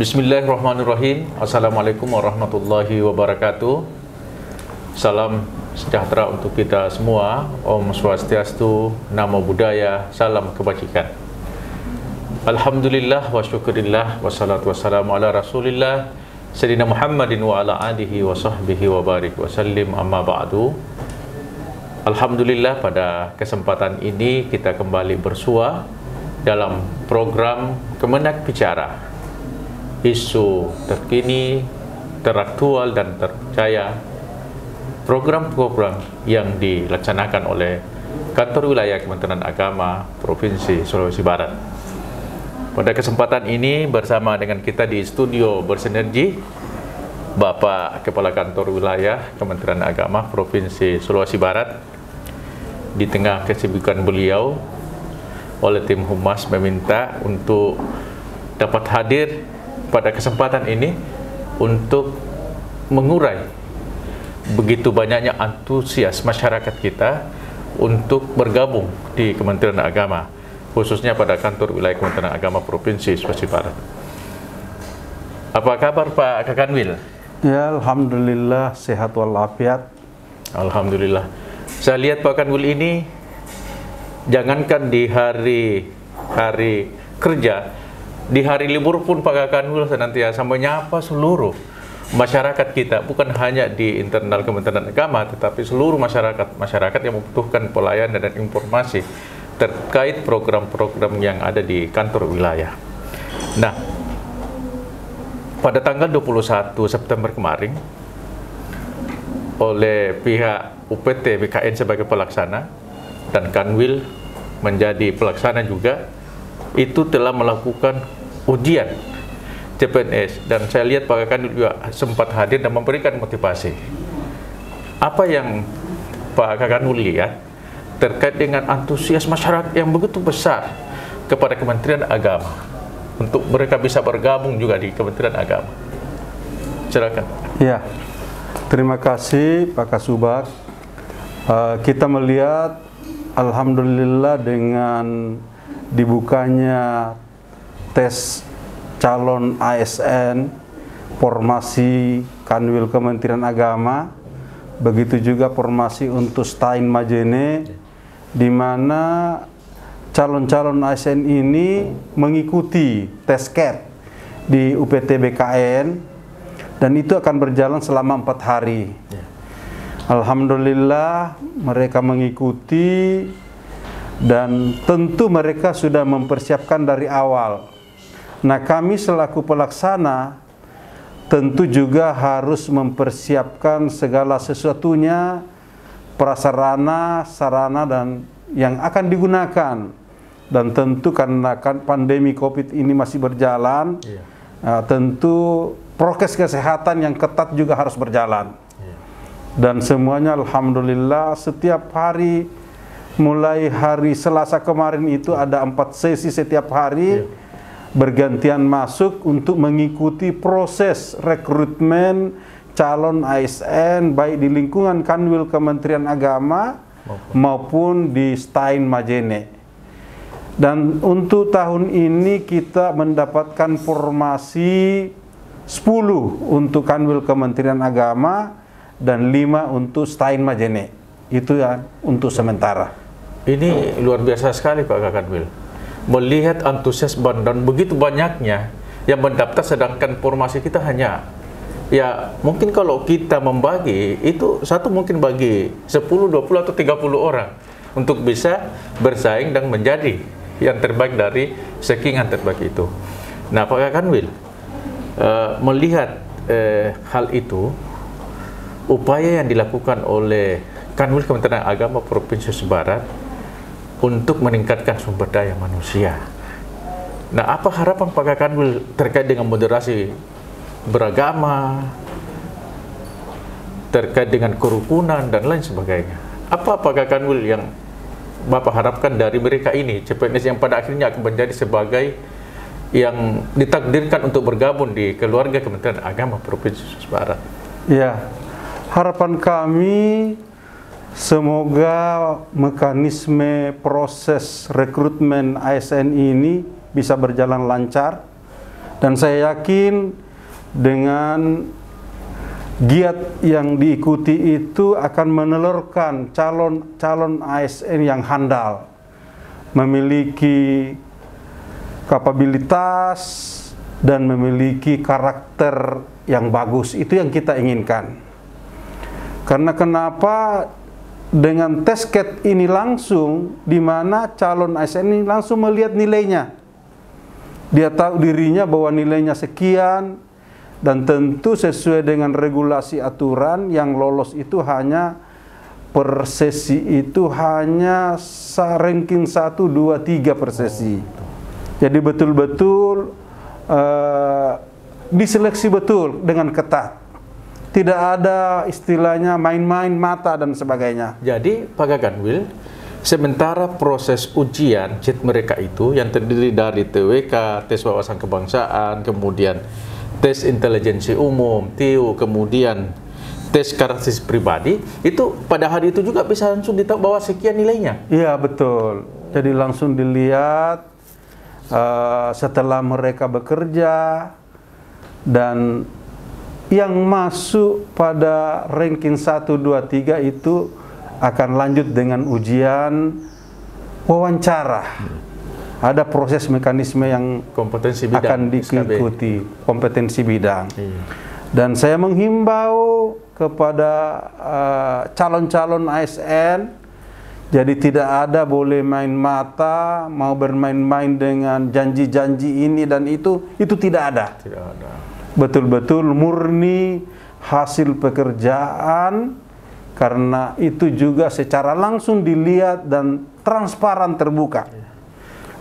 Bismillahirrahmanirrahim. Assalamualaikum warahmatullahi wabarakatuh. Salam sejahtera untuk kita semua. Om Swastiastu, Namo Buddhaya, salam kebajikan. Alhamdulillah wa syukurillah wassalatu wassalamu ala Rasulillah Sayyidina Muhammadin wa ala alihi wa sahbihi wa barik wa sallim amma ba'du. Alhamdulillah pada kesempatan ini kita kembali bersua dalam program Kemenak Bicara isu terkini, teraktual dan terpercaya program-program yang dilaksanakan oleh Kantor Wilayah Kementerian Agama Provinsi Sulawesi Barat. Pada kesempatan ini bersama dengan kita di studio bersinergi Bapak Kepala Kantor Wilayah Kementerian Agama Provinsi Sulawesi Barat di tengah kesibukan beliau oleh tim humas meminta untuk dapat hadir pada kesempatan ini untuk mengurai begitu banyaknya antusias masyarakat kita untuk bergabung di Kementerian Agama khususnya pada kantor wilayah Kementerian Agama Provinsi Sulawesi Barat. Apa kabar Pak Kakanwil? Ya, Alhamdulillah sehat walafiat. Alhamdulillah. Saya lihat Pak Kanwil ini jangankan di hari hari kerja, di hari libur pun Pak Kakanwil senantiasa menyapa seluruh masyarakat kita, bukan hanya di internal Kementerian Agama, tetapi seluruh masyarakat masyarakat yang membutuhkan pelayanan dan informasi terkait program-program yang ada di kantor wilayah. Nah, pada tanggal 21 September kemarin, oleh pihak UPT BKN sebagai pelaksana dan Kanwil menjadi pelaksana juga, itu telah melakukan ujian CPNS dan saya lihat Pak Kanwil juga sempat hadir dan memberikan motivasi. Apa yang Pak Kanwil lihat terkait dengan antusias masyarakat yang begitu besar kepada Kementerian Agama untuk mereka bisa bergabung juga di Kementerian Agama. Silakan. Ya, terima kasih Pak Kasubag. Uh, kita melihat Alhamdulillah dengan dibukanya tes calon ASN formasi Kanwil Kementerian Agama begitu juga formasi untuk Stain Majene di mana calon-calon ASN ini mengikuti tes CAT di UPT BKN dan itu akan berjalan selama empat hari. Alhamdulillah mereka mengikuti dan tentu mereka sudah mempersiapkan dari awal. Nah kami selaku pelaksana tentu juga harus mempersiapkan segala sesuatunya prasarana, sarana dan yang akan digunakan dan tentu karena kan pandemi Covid ini masih berjalan, iya. uh, tentu prokes kesehatan yang ketat juga harus berjalan. Iya. Dan semuanya Alhamdulillah setiap hari mulai hari Selasa kemarin itu ada empat sesi setiap hari iya. Bergantian masuk untuk mengikuti proses rekrutmen calon ASN baik di lingkungan Kanwil Kementerian Agama maupun, maupun di Stein Majene. Dan untuk tahun ini kita mendapatkan formasi 10 untuk Kanwil Kementerian Agama dan 5 untuk Stein Majene. Itu ya untuk sementara. Ini luar biasa sekali Pak Kakanwil. Melihat antusias dan begitu banyaknya yang mendaftar sedangkan formasi kita hanya ya mungkin kalau kita membagi itu satu mungkin bagi 10, 20 atau 30 orang untuk bisa bersaing dan menjadi yang terbaik dari sekian terbaik itu. Nah, Pak Kanwil uh, melihat uh, hal itu, upaya yang dilakukan oleh Kanwil Kementerian Agama Provinsi Barat untuk meningkatkan sumber daya manusia. Nah, apa harapan Pak Kanwil terkait dengan moderasi beragama, terkait dengan kerukunan dan lain sebagainya? Apa Pak Kanwil yang Bapak harapkan dari mereka ini CPNS yang pada akhirnya akan menjadi sebagai yang ditakdirkan untuk bergabung di keluarga Kementerian Agama Provinsi Sulawesi Barat. Ya, harapan kami semoga mekanisme proses rekrutmen ASN ini bisa berjalan lancar Dan saya yakin dengan giat yang diikuti itu akan menelurkan calon-calon ASN yang handal, memiliki kapabilitas dan memiliki karakter yang bagus. Itu yang kita inginkan. Karena kenapa dengan tes CAT ini langsung di mana calon ASN ini langsung melihat nilainya. Dia tahu dirinya bahwa nilainya sekian, dan tentu sesuai dengan regulasi aturan yang lolos itu hanya per sesi itu hanya ranking 1, 2, 3 per sesi. Jadi betul-betul uh, diseleksi betul dengan ketat. Tidak ada istilahnya main-main mata dan sebagainya. Jadi Pak Gaganwil, sementara proses ujian CIT mereka itu yang terdiri dari TWK, tes wawasan kebangsaan, kemudian tes intelijensi umum, TIU, kemudian tes karakteristik pribadi, itu pada hari itu juga bisa langsung ditahu bahwa sekian nilainya. Iya betul. Jadi langsung dilihat uh, setelah mereka bekerja dan yang masuk pada ranking 1, 2, 3 itu akan lanjut dengan ujian wawancara. Ada proses mekanisme yang kompetensi bidang, akan diikuti kompetensi bidang. Iya. Dan saya menghimbau kepada uh, calon-calon uh, ASN jadi tidak ada boleh main mata, mau bermain-main dengan janji-janji ini dan itu, itu tidak ada. Tidak ada. Betul-betul murni hasil pekerjaan karena itu juga secara langsung dilihat dan transparan terbuka. Iya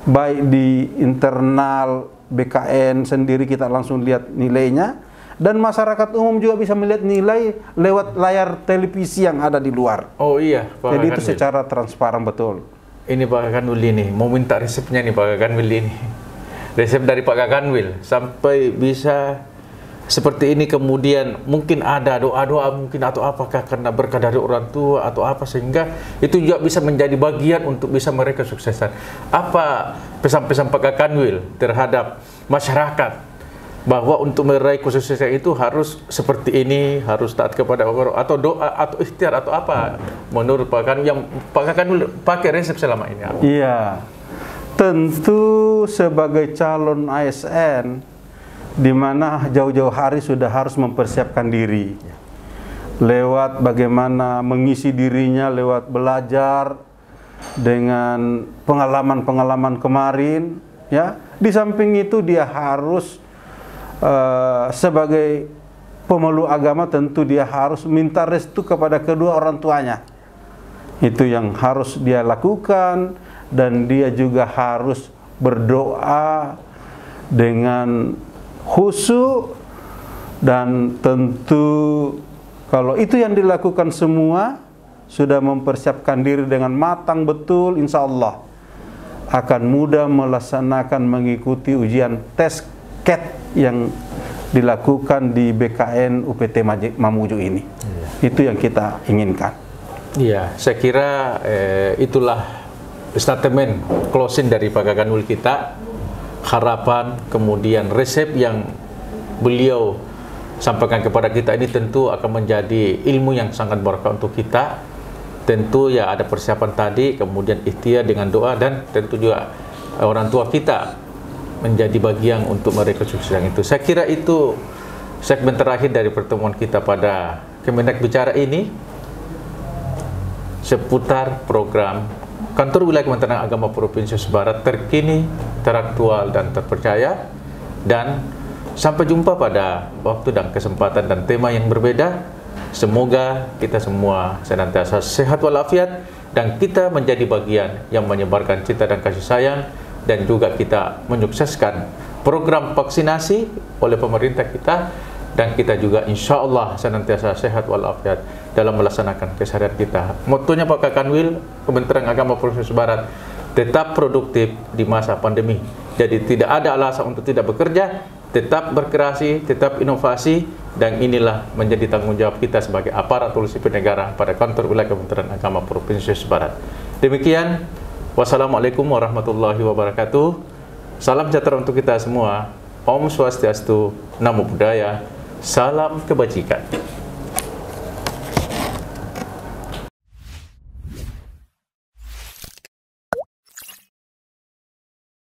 baik di internal BKN sendiri kita langsung lihat nilainya dan masyarakat umum juga bisa melihat nilai lewat layar televisi yang ada di luar. Oh iya, Pak Jadi itu secara transparan betul. Ini Pak Kanwil ini, mau minta resepnya nih Pak Kanwil ini. Resep dari Pak Kanwil sampai bisa seperti ini kemudian mungkin ada doa-doa mungkin atau apakah karena berkah dari orang tua atau apa sehingga itu juga bisa menjadi bagian untuk bisa mereka suksesan. Apa pesan-pesan Pak Kanwil terhadap masyarakat bahwa untuk meraih kesuksesan itu harus seperti ini, harus taat kepada Allah atau doa atau ikhtiar atau apa menurut Pak Kanwil yang Pak Kanwil pakai resep selama ini? Iya. Tentu sebagai calon ASN di mana jauh-jauh hari sudah harus mempersiapkan diri. Lewat bagaimana mengisi dirinya lewat belajar dengan pengalaman-pengalaman kemarin ya. Di samping itu dia harus uh, sebagai pemeluk agama tentu dia harus minta restu kepada kedua orang tuanya. Itu yang harus dia lakukan dan dia juga harus berdoa dengan khusyuk dan tentu kalau itu yang dilakukan semua sudah mempersiapkan diri dengan matang betul insya Allah akan mudah melaksanakan mengikuti ujian tes CAT yang dilakukan di BKN UPT Mamuju ini. Iya. Itu yang kita inginkan. Iya, saya kira eh, itulah statement closing dari Pak Gaganul kita harapan, kemudian resep yang beliau sampaikan kepada kita ini tentu akan menjadi ilmu yang sangat berkah untuk kita. Tentu ya ada persiapan tadi, kemudian ikhtiar dengan doa dan tentu juga orang tua kita menjadi bagian untuk mereka kesuksesan itu. Saya kira itu segmen terakhir dari pertemuan kita pada Kemenak Bicara ini seputar program Kantor Wilayah Kementerian Agama Provinsi Barat terkini, teraktual dan terpercaya dan sampai jumpa pada waktu dan kesempatan dan tema yang berbeda. Semoga kita semua senantiasa sehat walafiat dan kita menjadi bagian yang menyebarkan cinta dan kasih sayang dan juga kita menyukseskan program vaksinasi oleh pemerintah kita dan kita juga insya Allah senantiasa sehat walafiat dalam melaksanakan keseharian kita. Motonya Pak Kakanwil, Kementerian Agama Provinsi Barat, tetap produktif di masa pandemi. Jadi tidak ada alasan untuk tidak bekerja, tetap berkreasi, tetap inovasi, dan inilah menjadi tanggung jawab kita sebagai aparatur sipil negara pada kantor wilayah Kementerian Agama Provinsi Barat. Demikian, wassalamualaikum warahmatullahi wabarakatuh. Salam sejahtera untuk kita semua. Om Swastiastu, Namo Buddhaya, Salam Kebajikan.